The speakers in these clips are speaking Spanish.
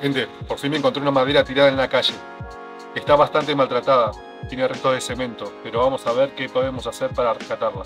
Gente, por fin me encontré una madera tirada en la calle. Está bastante maltratada, tiene restos de cemento, pero vamos a ver qué podemos hacer para rescatarla.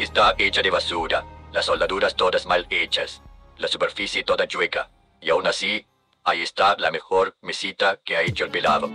Está hecha de basura, las soldaduras todas mal hechas, la superficie toda chueca. Y aún así, ahí está la mejor mesita que ha hecho el pelado.